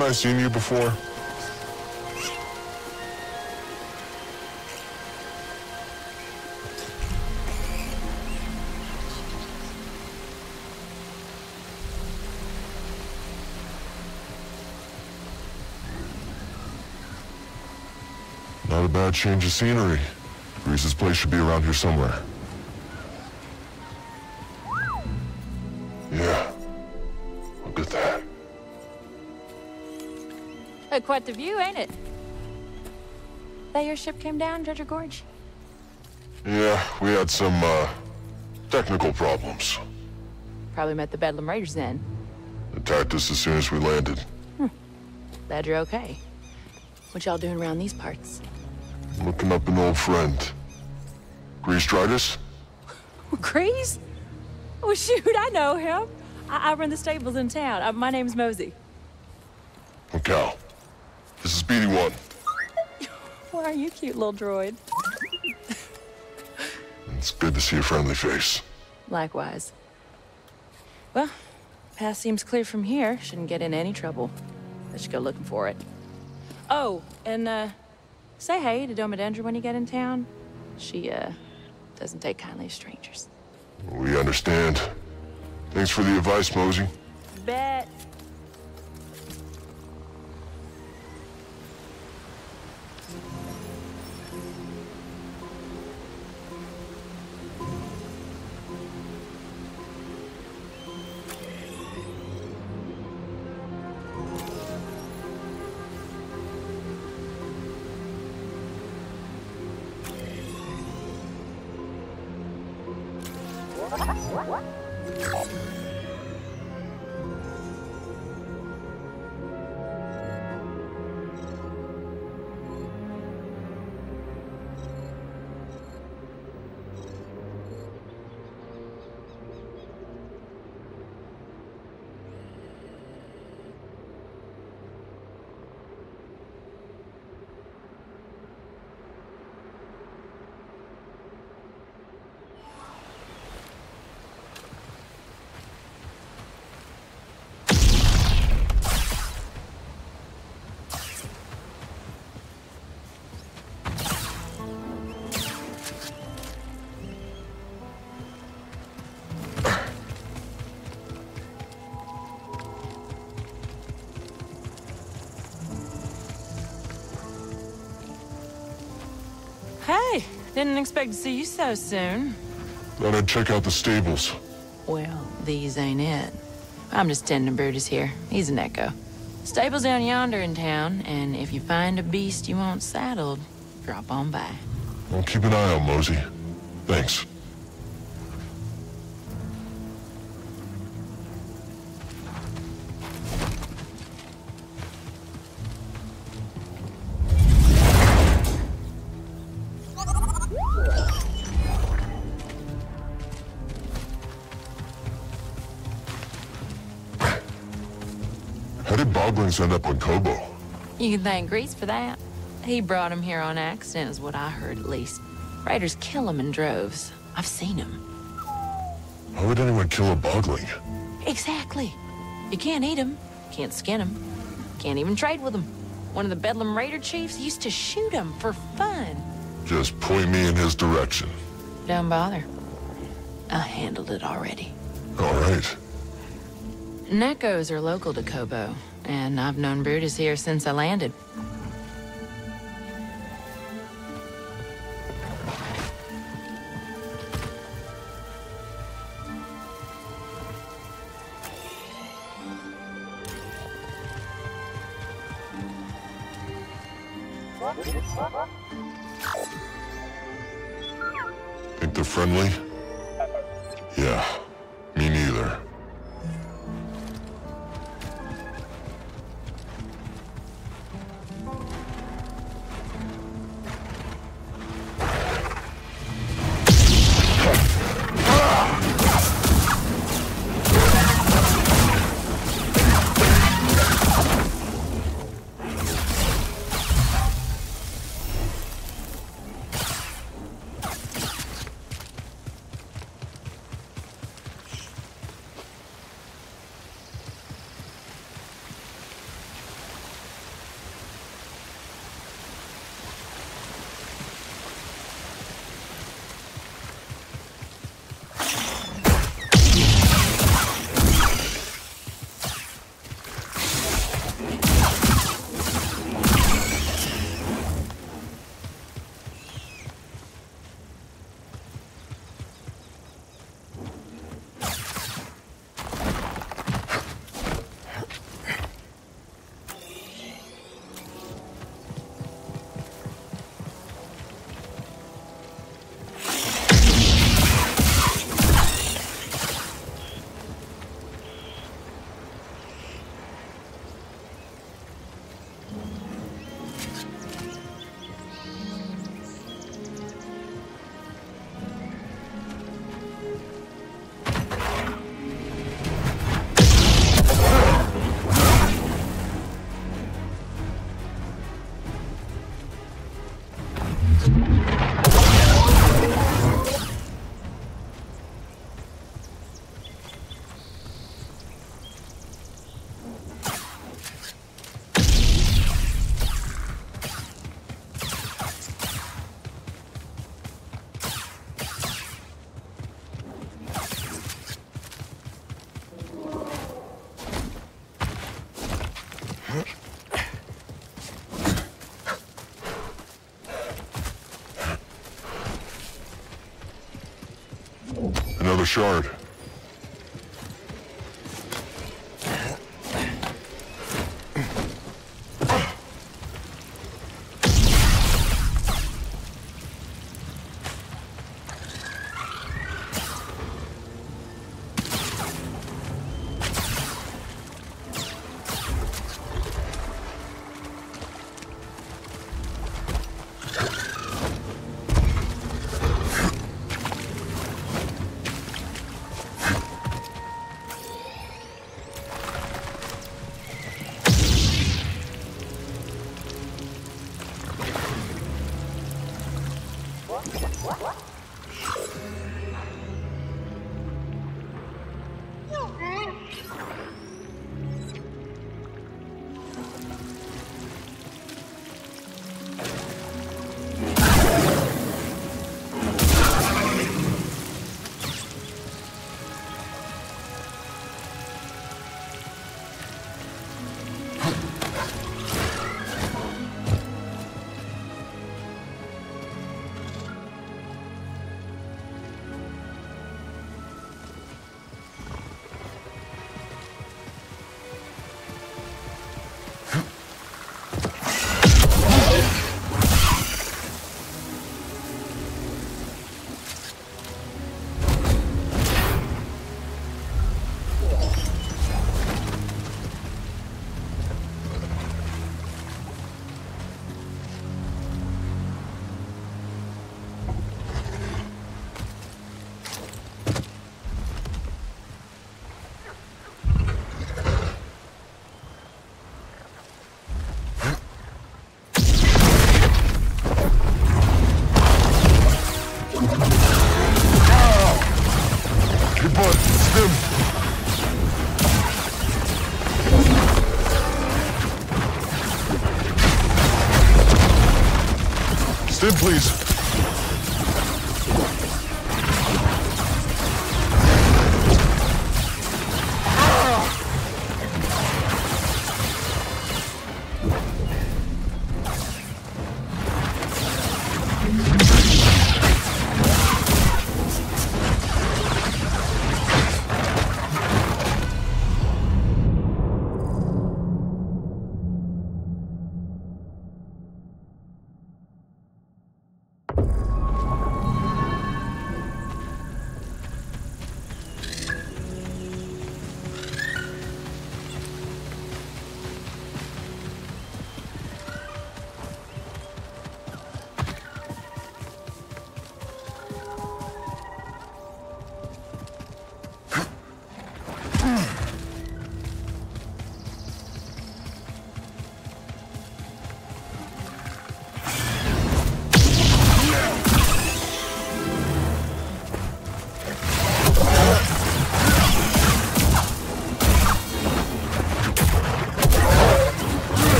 Haven't I seen you before? Not a bad change of scenery. Greez's place should be around here somewhere. Quite the view, ain't it? That your ship came down, Dredger Gorge? Yeah, we had some, uh, technical problems. Probably met the Bedlam Raiders then. Attacked us as soon as we landed. Glad you're okay. What y'all doing around these parts? Looking up an old friend. Greez Dritus? Greez? Oh, shoot, I know him. I, I run the stables in town. Uh, my name's Mosey. Cal. This is BD-1. Why are you cute little droid? It's good to see a friendly face. Likewise. Well, path seems clear from here. Shouldn't get in any trouble. Let's go looking for it. Oh, and, uh, say hey to Domodendra when you get in town. She, uh, doesn't take kindly to strangers. We understand. Thanks for the advice, Mosey. Bet. Didn't expect to see you so soon. Thought I'd check out the stables. Well, these ain't it. I'm just tending Brutus here. He's an echo. Stable's down yonder in town, and if you find a beast you want saddled, drop on by. I'll keep an eye on Mosey. Thanks. Boglings end up on Koboh? You can thank Greez for that. He brought him here on accident, is what I heard at least. Raiders kill him in droves. I've seen him. Why would anyone kill a Bogling? Exactly. You can't eat him, can't skin him, can't even trade with him. One of the Bedlam Raider chiefs used to shoot him for fun. Just point me in his direction. Don't bother. I handled it already. All right. Nekkos are local to Koboh, and I've known Brutus here since I landed. Think they're friendly? Shard.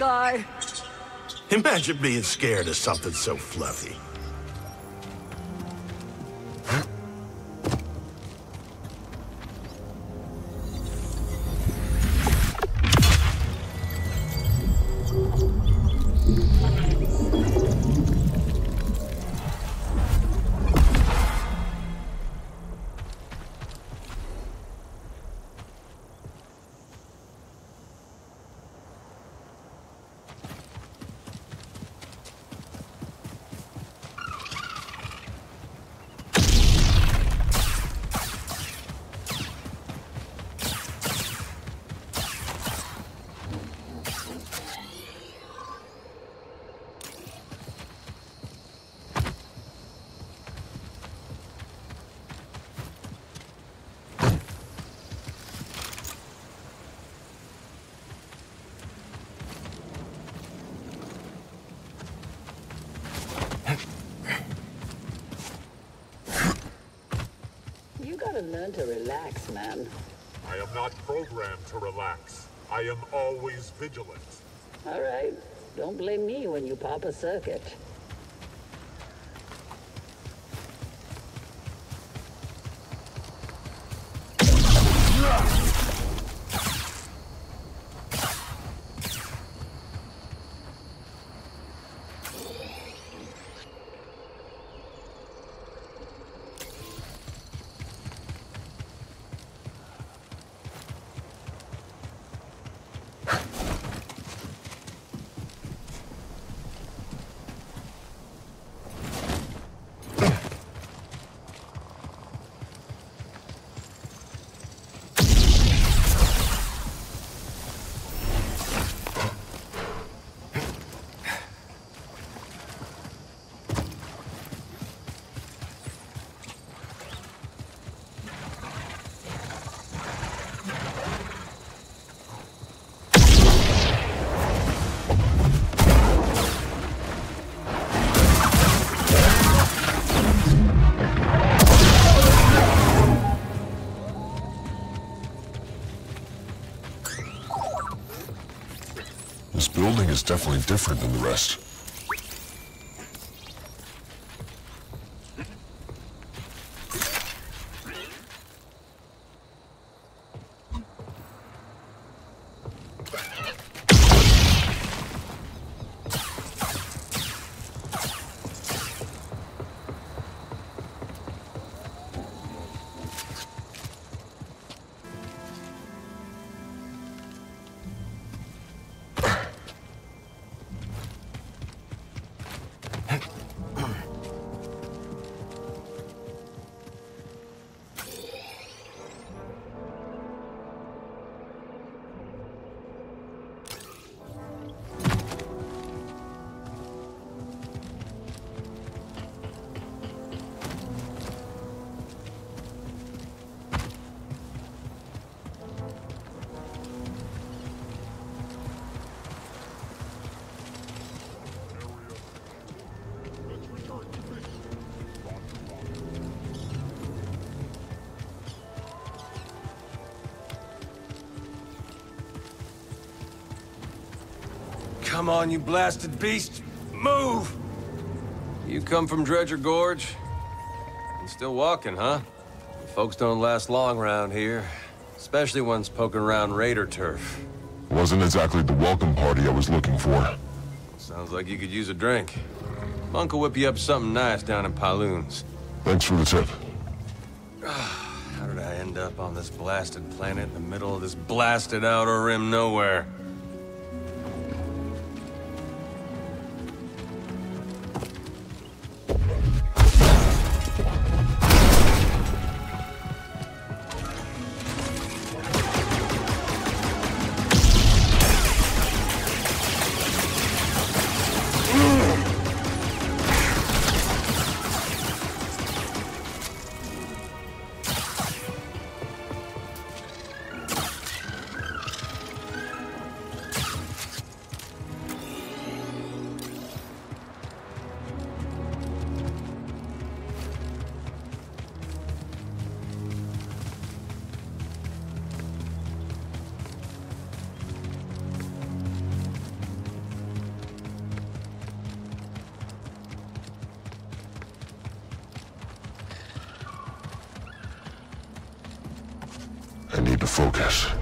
Guy. Imagine being scared of something so fluffy. Learn to relax, man. I am not programmed to relax. I am always vigilant. All right. Don't blame me when you pop a circuit. Definitely different than the rest. Come on, you blasted beast! Move! You come from Dredger Gorge? And still walking, huh? Folks don't last long around here. Especially ones poking around raider turf. Wasn't exactly the welcome party I was looking for. Sounds like you could use a drink. Monk will whip you up something nice down in Pyloon's. Thanks for the tip. How did I end up on this blasted planet in the middle of this blasted outer rim nowhere? Focus.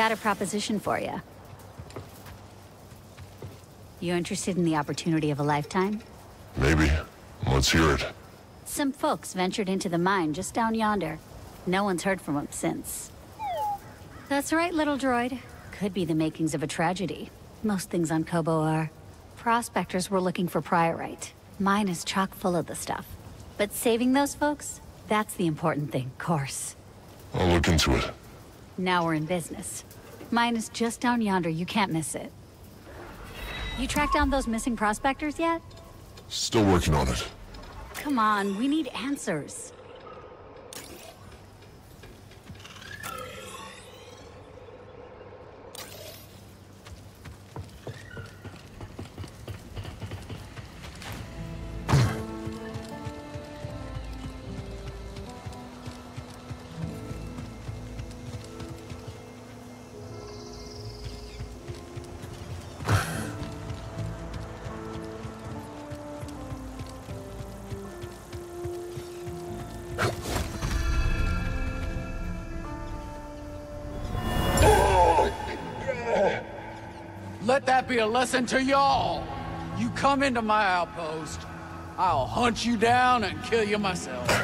Got a proposition for you. You interested in the opportunity of a lifetime? Maybe. Let's hear it. Some folks ventured into the mine just down yonder. No one's heard from them since. That's right, little droid. Could be the makings of a tragedy. Most things on Koboh are. Prospectors were looking for priorite. Mine is chock full of the stuff. But saving those folks? That's the important thing, course. I'll look into it. Now we're in business. Mine is just down yonder, you can't miss it. You tracked down those missing prospectors yet? Still working on it. Come on, we need answers. Let that be a lesson to y'all. You come into my outpost, I'll hunt you down and kill you myself.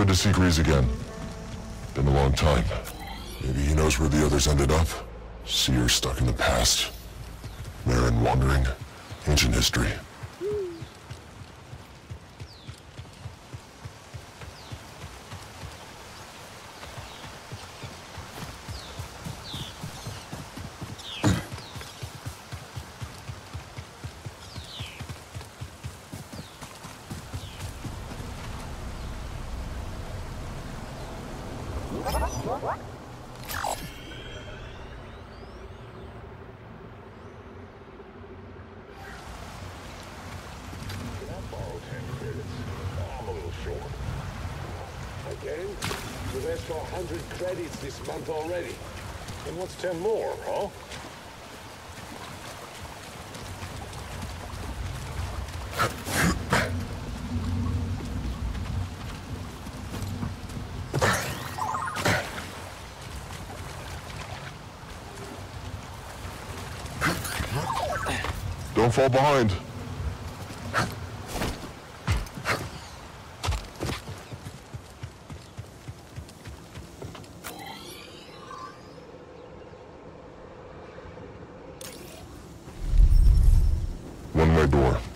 Good to see Greez again. Been a long time. Maybe he knows where the others ended up. Cere stuck in the past. Merrin wandering. Ancient history. Borrow 10 credits. I'm a little short. Again? You've asked for 100 already. And what's 10 more, huh? Don't fall behind. One-way door.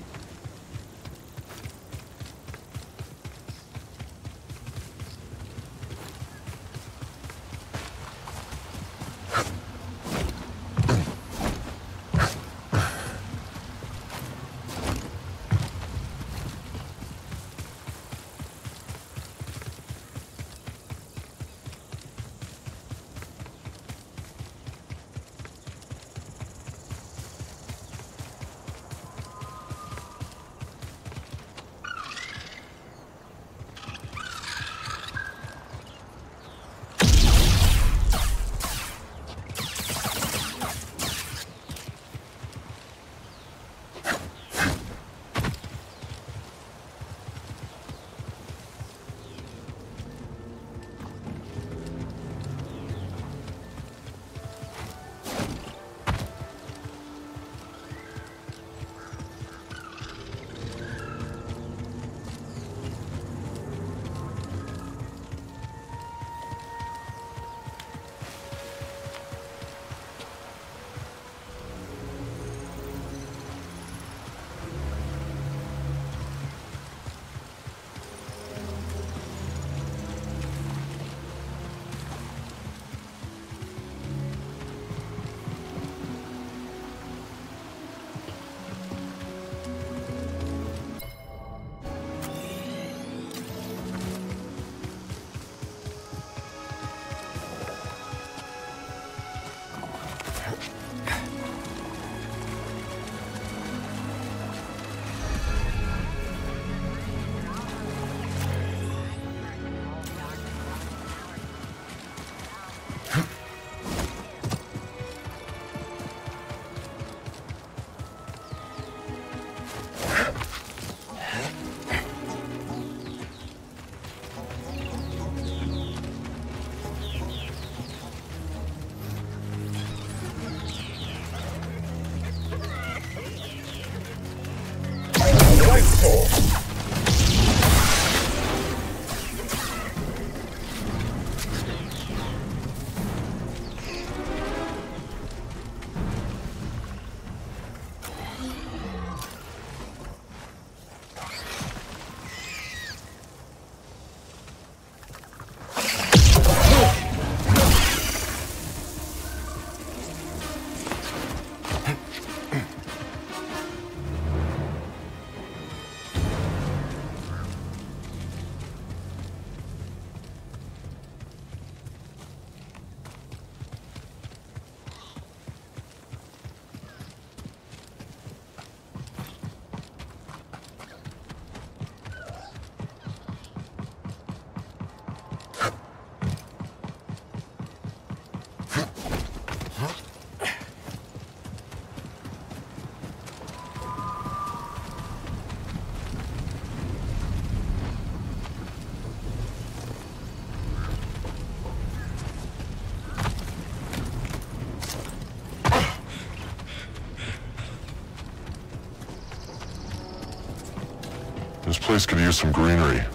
Place could use some greenery.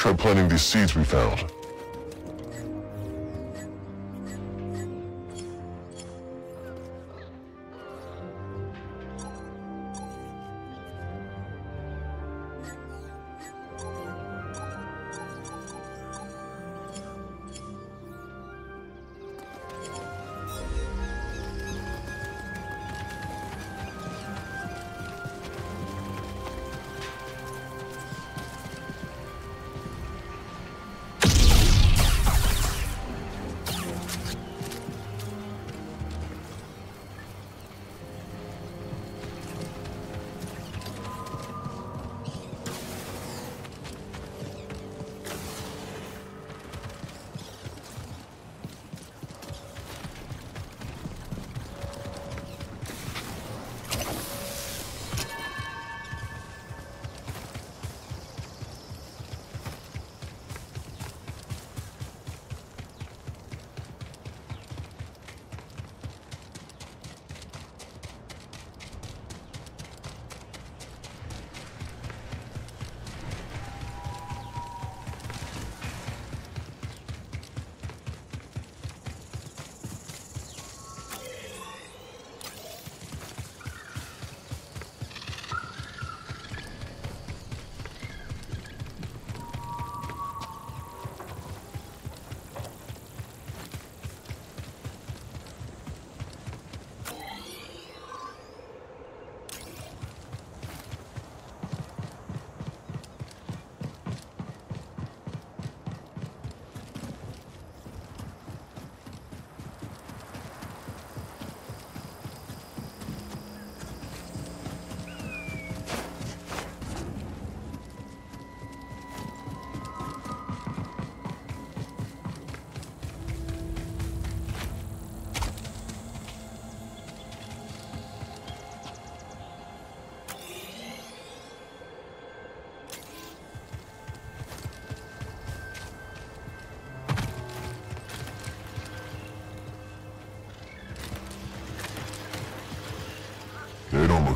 Try planting these seeds we found.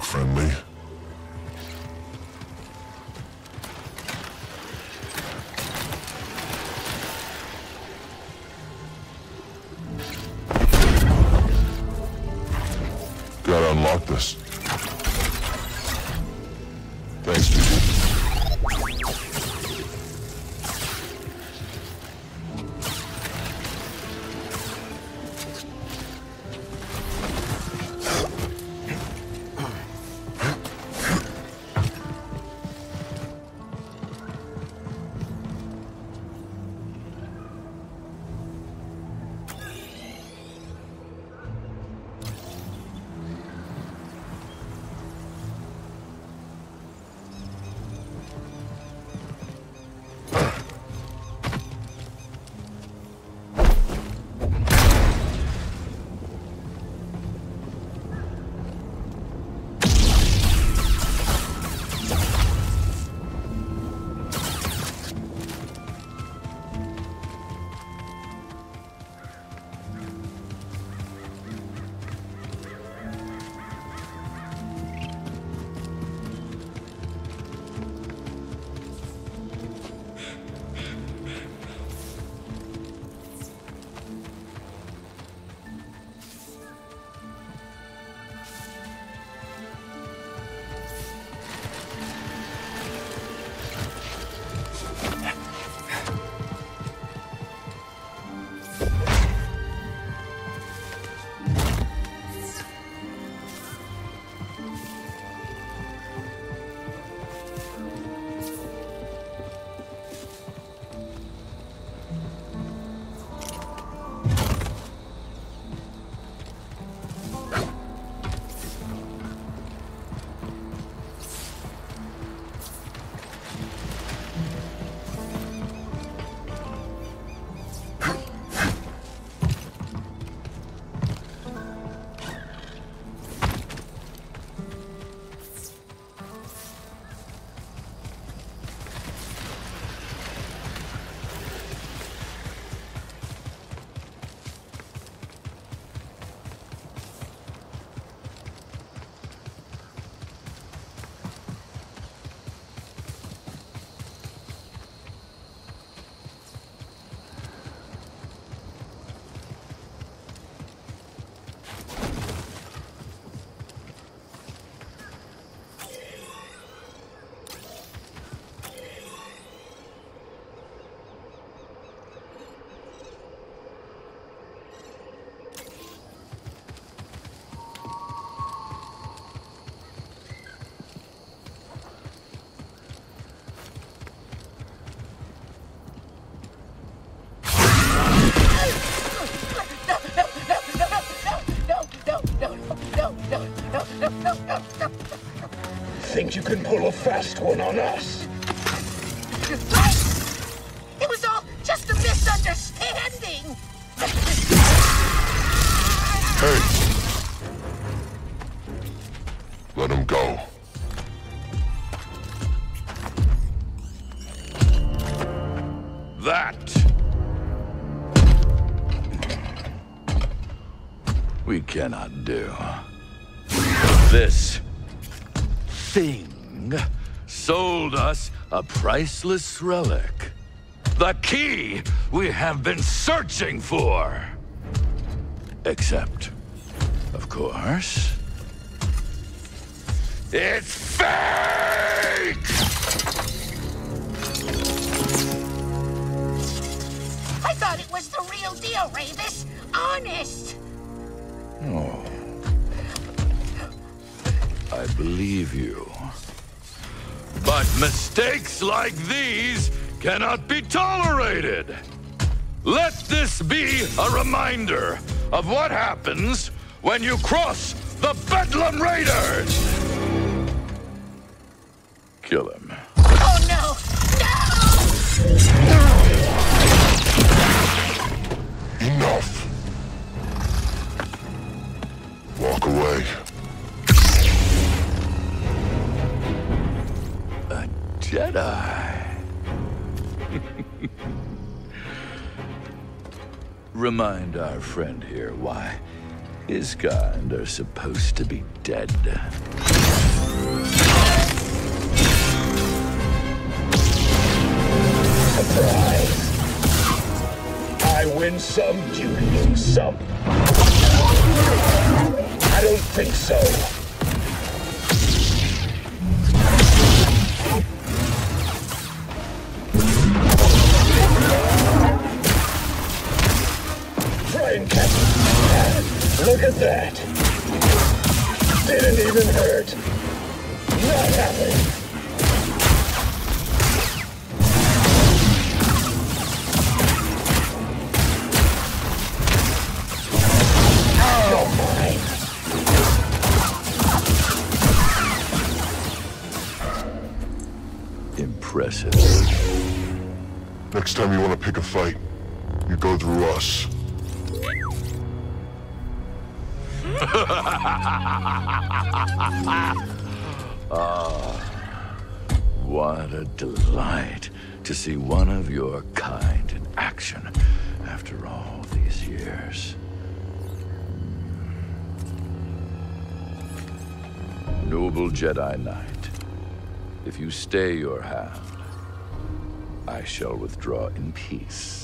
Friendly. Fast one on us? A priceless relic. The key we have been searching for. Except, of course, it's fake! I thought it was the real deal, Rayvis. Honest. Oh. I believe you. But mistakes like these cannot be tolerated. Let this be a reminder of what happens when you cross the Bedlam Raiders! Kill him. Oh no! Enough. Jedi. Remind our friend here why his kind are supposed to be dead. Surprise! I win some, you lose some. I don't think so. Look at that. Didn't even hurt. Not happening. Oh, Not mine. Impressive. Next time you want to pick a fight, you go through us. Ah, what a delight to see one of your kind in action after all these years. Noble Jedi Knight, if you stay your hand, I shall withdraw in peace.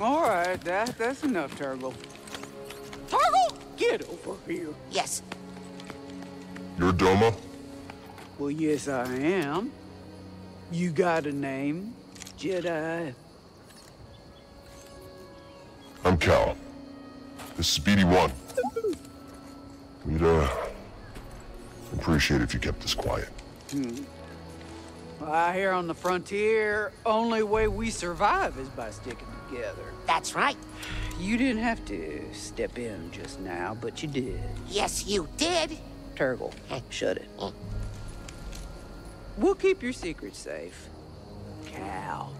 All right, that, that's enough, Turgle. Turgle, get over here. Yes, You're Doma? Well, yes, I am. You got a name, Jedi. I'm Cal. This is BD-1. We'd, uh... Appreciate if you kept this quiet. Well, out here on the frontier, only way we survive is by sticking together. that's right. You didn't have to step in just now, but you did. Yes, you did. Turgle, shut it. We'll keep your secret safe. Cal.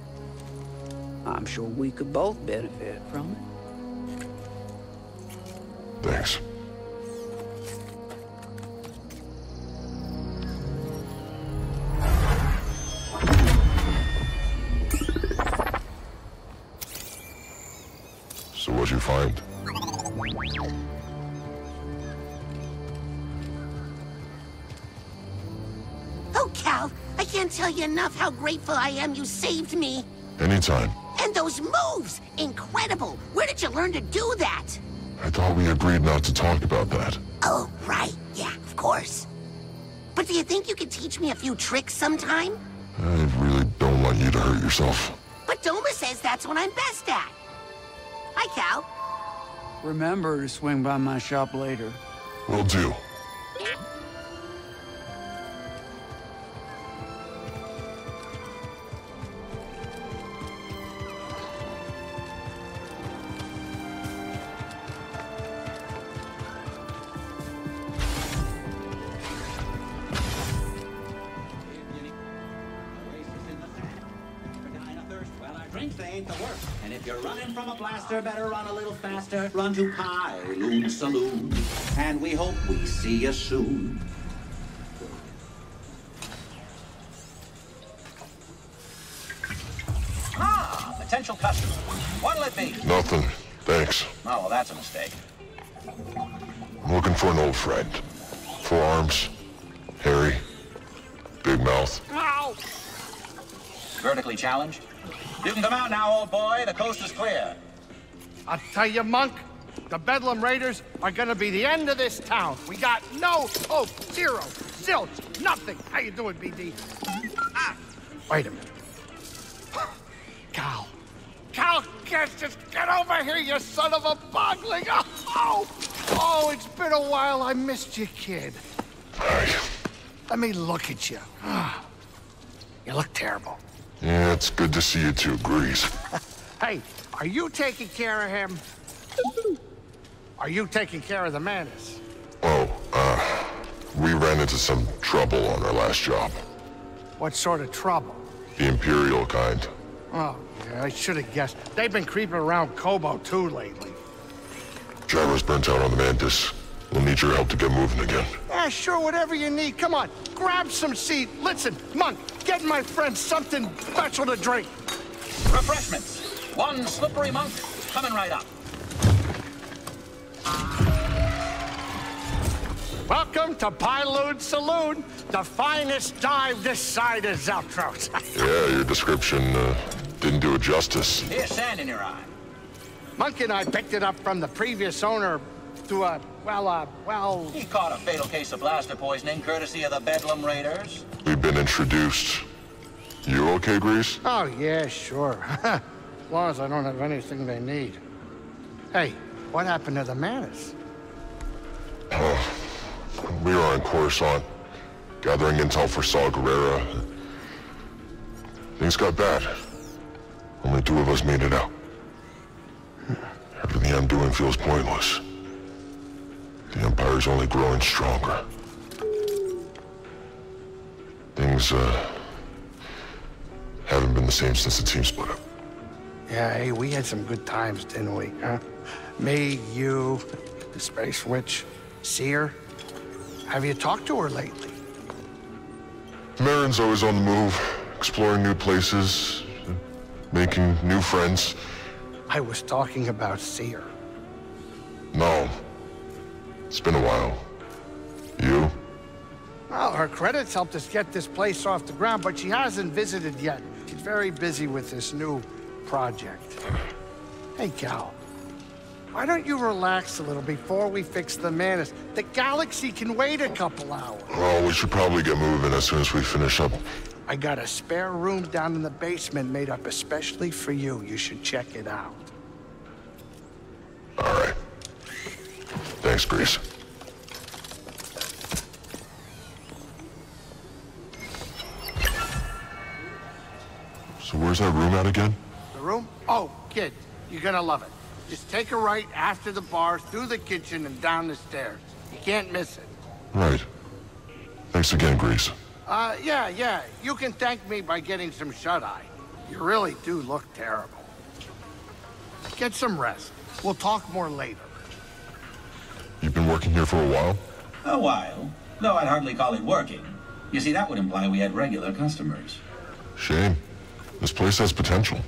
I'm sure we could both benefit from it. Thanks. Oh, Cal, I can't tell you enough how grateful I am you saved me. Anytime. And those moves! Incredible! Where did you learn to do that? I thought we agreed not to talk about that. Oh, right. Yeah, of course. But do you think you could teach me a few tricks sometime? I really don't want you to hurt yourself. But Doma says that's what I'm best at. Hi, Cal. Remember to swing by my shop later. Will do. From better run a little faster. Run to Pyloon Saloon. And we hope we see you soon. Ah, potential customer. What'll it be? Nothing. Thanks. Oh, well, that's a mistake. I'm looking for an old friend. Four arms. Hairy. Big mouth. Vertically challenged? You can come out now, old boy. The coast is clear. I'll tell you, Monk, the Bedlam Raiders are gonna be the end of this town. We got no hope, zero, zilch, nothing. How you doing, BD? Ah, wait a minute. Cal. Cal, get, just get over here, you son of a bogling! Oh, oh, it's been a while. I missed you, kid. Let me look at you. You look terrible. Yeah, it's good to see you too, Greez. Hey, are you taking care of him? Are you taking care of the Mantis? Oh, uh, we ran into some trouble on our last job. What sort of trouble? The Imperial kind. Oh, yeah, I should have guessed. They've been creeping around Koboh too lately. Gyro's burnt out on the Mantis. We'll need your help to get moving again. Yeah, sure, whatever you need. Come on, grab some seat. Listen, Monk, get my friend something special to drink. Refreshments. One slippery monk coming right up. Welcome to Pyloon Saloon, the finest dive this side of Zeltros. Yeah, your description uh, didn't do it justice. Here's sand in your eye. Monk and I picked it up from the previous owner through a, well, uh, well... He caught a fatal case of blaster poisoning courtesy of the Bedlam Raiders. We've been introduced. You okay, Greez? Oh, yeah, sure. as long as I don't have anything they need. Hey, what happened to the Mantis? We were on Coruscant, gathering intel for Saw Gerrera. Things got bad. Only two of us made it out. Everything I'm doing feels pointless. The Empire's only growing stronger. Things, uh, haven't been the same since the team split up. Yeah, hey, we had some good times, didn't we, huh? Me, you, the Space Witch, Cere. Have you talked to her lately? Merrin's always on the move, exploring new places, making new friends. I was talking about Cere. No. It's been a while. You? Well, her credits helped us get this place off the ground, but she hasn't visited yet. She's very busy with this new project. Hey, Cal. Why don't you relax a little before we fix the Mantis? The galaxy can wait a couple hours. Well, we should probably get moving as soon as we finish up. I got a spare room down in the basement made up especially for you. You should check it out. All right. Thanks, Greez. So where's that room at again? The room? Oh, kid, you're gonna love it. Just take a right after the bar, through the kitchen, and down the stairs. You can't miss it. Right. Thanks again, Greez. Uh, yeah, yeah. You can thank me by getting some shut-eye. You really do look terrible. Get some rest. We'll talk more later. You've been working here for a while? A while. Though I'd hardly call it working. You see, that would imply we had regular customers. Shame. This place has potential.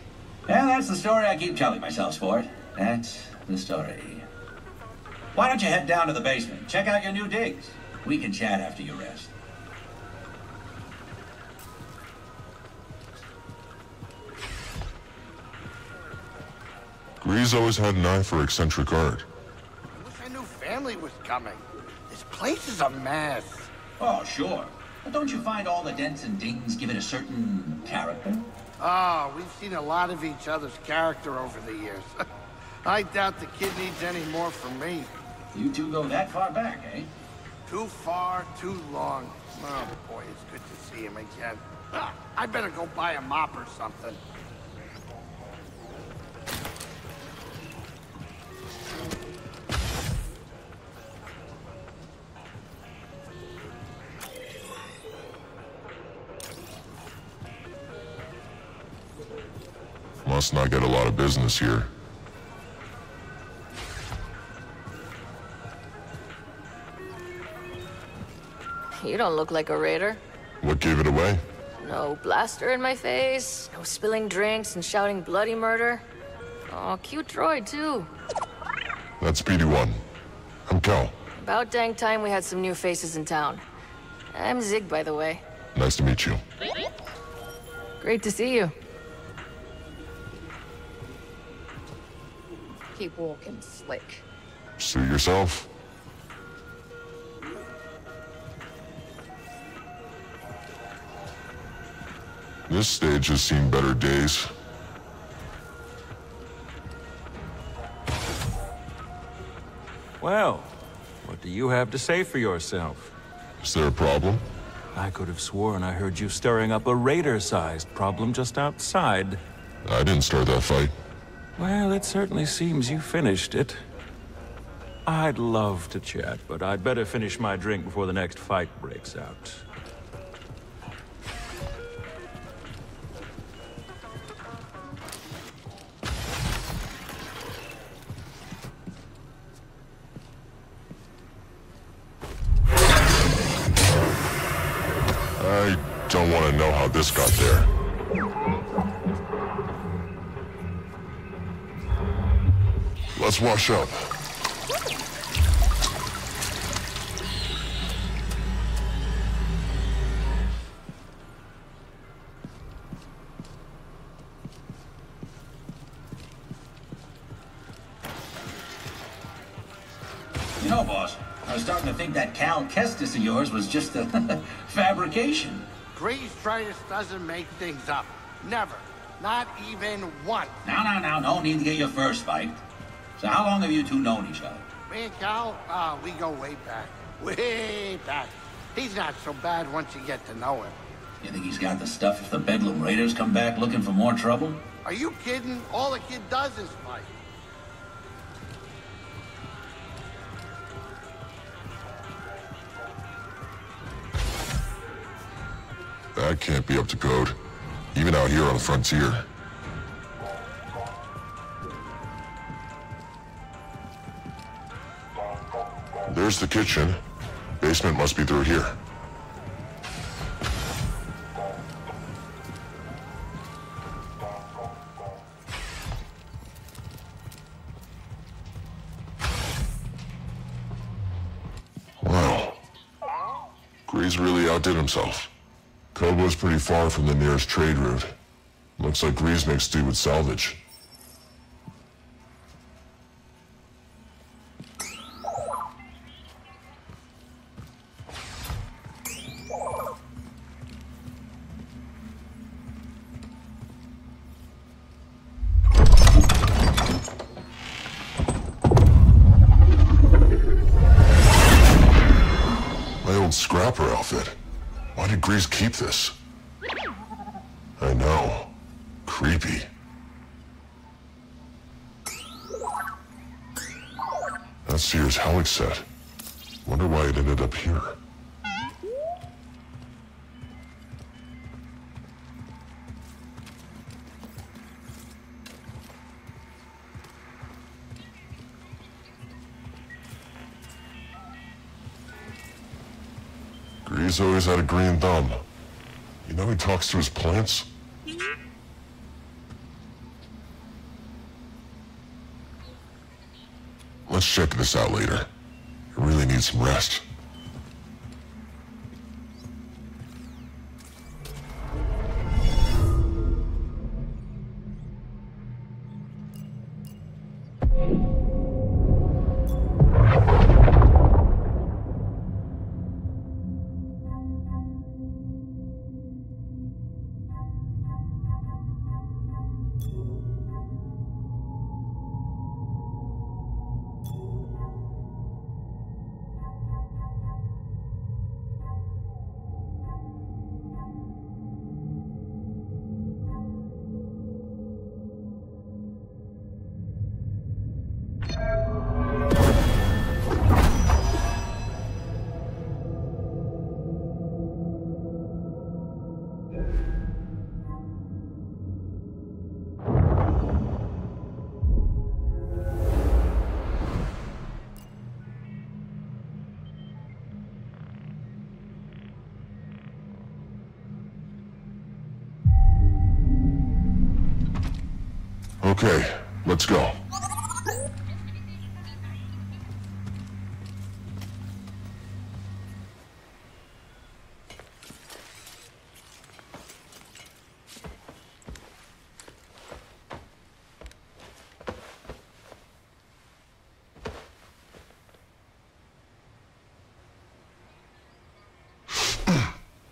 And that's the story I keep telling myself, Sport. That's the story. Why don't you head down to the basement? Check out your new digs. We can chat after you rest. Greez always had an eye for eccentric art. I wish I knew family was coming. This place is a mess. Oh, sure. But don't you find all the dents and dings give it a certain character? Oh, we've seen a lot of each other's character over the years. I doubt the kid needs any more from me. You two go that far back, eh? Too far, too long. Oh boy, it's good to see him again. Ah, I better go buy a mop or something. Must not get a lot of business here. You don't look like a raider. What gave it away? No blaster in my face, no spilling drinks and shouting bloody murder. Oh, cute droid, too. That's BD-1. I'm Cal. About dang time we had some new faces in town. I'm Zig, by the way. Nice to meet you. Great to see you. Keep walking, slick. Suit yourself. This stage has seen better days. Well, what do you have to say for yourself? Is there a problem? I could have sworn I heard you stirring up a raider-sized problem just outside. I didn't start that fight. Well, it certainly seems you finished it. I'd love to chat, but I'd better finish my drink before the next fight breaks out. I don't want to know how this got there. Let's wash up. You know, boss, I was starting to think that Cal Kestis of yours was just a fabrication. Greez Dritus doesn't make things up. Never. Not even once. Now, now, now, no need to get your first fight. So how long have you two known each other? Me and Cal, ah, we go way back. Way back. He's not so bad once you get to know him. You think he's got the stuff if the Bedlam Raiders come back looking for more trouble? Are you kidding? All the kid does is fight. That can't be up to code. Even out here on the frontier. There's the kitchen. Basement must be through here. Wow. Greez really outdid himself. Koboh's pretty far from the nearest trade route. Looks like Greez makes do with salvage. Scrapper outfit. Why did Greez keep this? I know. Creepy. That's Cere's Helix set. Wonder why it ended up here. Greez always had a green thumb. You know he talks to his plants? Let's check this out later. I really need some rest. Okay, let's go.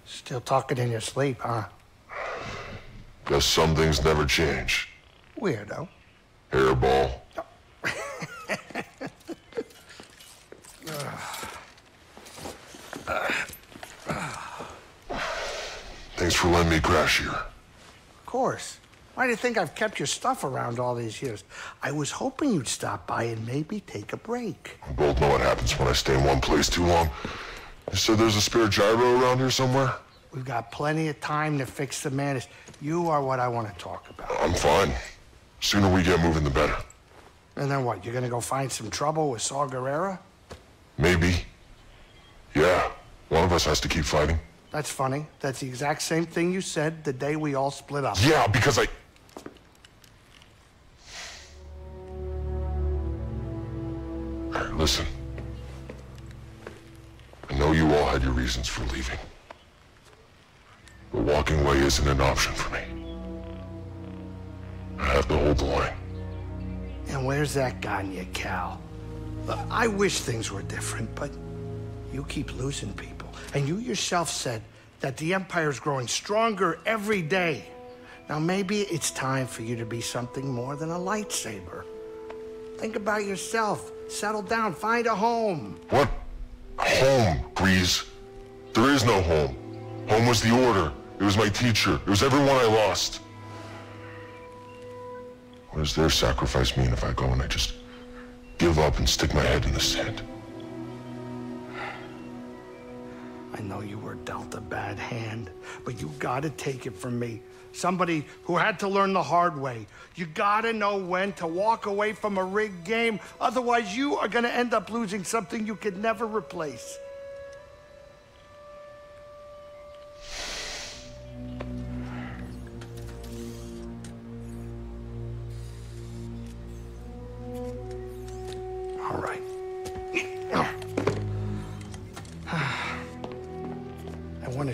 Still talking in your sleep, huh? Guess some things never change. Weirdo. Hairball. Thanks for letting me crash here. Of course. Why do you think I've kept your stuff around all these years? I was hoping you'd stop by and maybe take a break. We both know what happens when I stay in one place too long. You said there's a spare gyro around here somewhere? We've got plenty of time to fix the Mantis. You are what I want to talk about. I'm fine. Sooner we get moving, the better. And then what? You're gonna go find some trouble with Saw Gerrera? Maybe. Yeah, one of us has to keep fighting. That's funny. That's the exact same thing you said the day we all split up. Yeah, because I... All right, listen. I know you all had your reasons for leaving. But walking away isn't an option for me. Have to hold the line. And where's that gotten you, Cal? I wish things were different, but you keep losing people. And you yourself said that the Empire's growing stronger every day. Now maybe it's time for you to be something more than a lightsaber. Think about yourself. Settle down. Find a home. What? Home, Greez. There is no home. Home was the Order. It was my teacher. It was everyone I lost. What does their sacrifice mean if I go and I just give up and stick my head in the sand? I know you were dealt a bad hand, but you gotta take it from me. Somebody who had to learn the hard way. You gotta know when to walk away from a rigged game. Otherwise, you are gonna end up losing something you could never replace.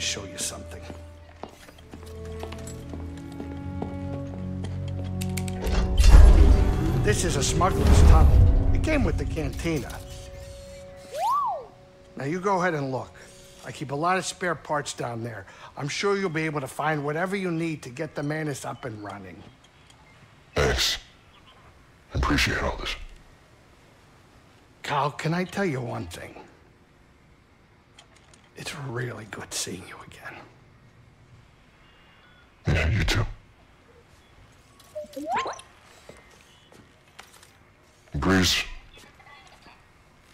Show you something. This is a smuggler's tunnel. It came with the cantina. Now you go ahead and look. I keep a lot of spare parts down there. I'm sure you'll be able to find whatever you need to get the Mantis up and running. Thanks. Appreciate all this. Kyle, can I tell you one thing? It's really good seeing you again. Yeah, you too. Greez,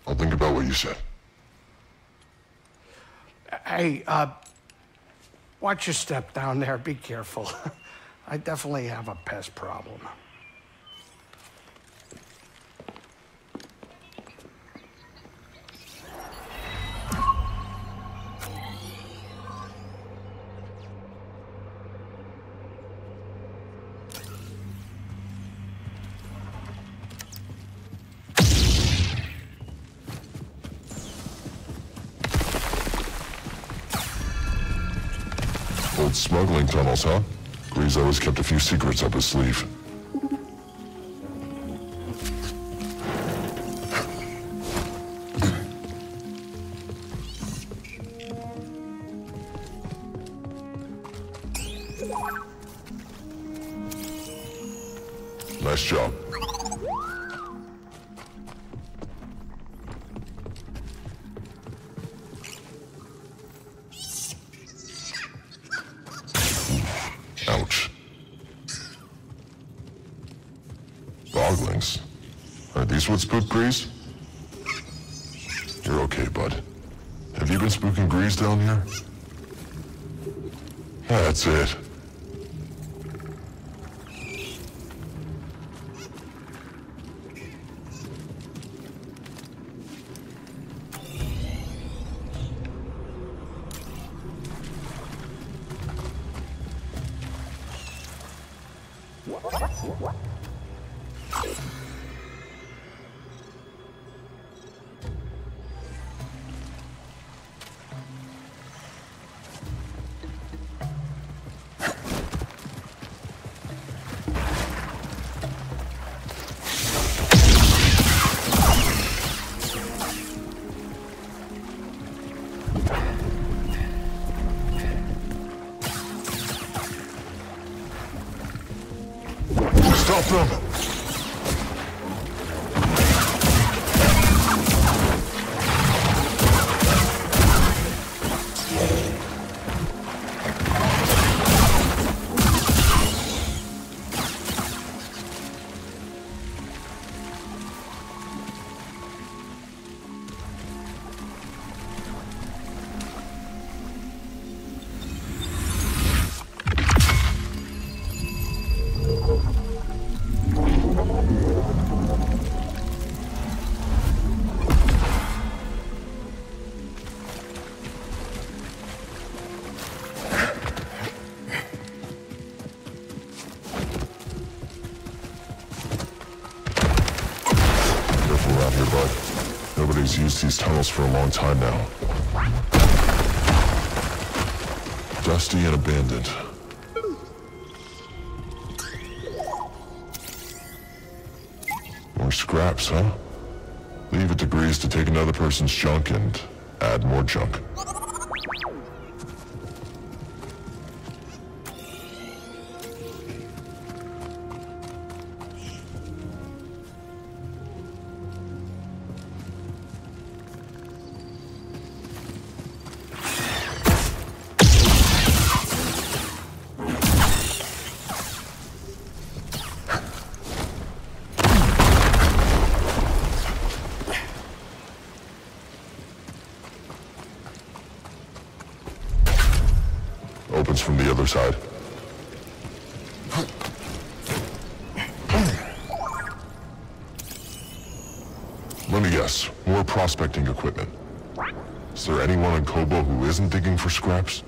I'll think about what you said. Hey, uh, watch your step down there. Be careful. I definitely have a pest problem. Smuggling tunnels, huh? Greez always kept a few secrets up his sleeve. Got More scraps, huh? Leave it to Greez to take another person's junk and add more junk. From the other side. Let me guess. More prospecting equipment. Is there anyone in Koboh who isn't digging for scraps?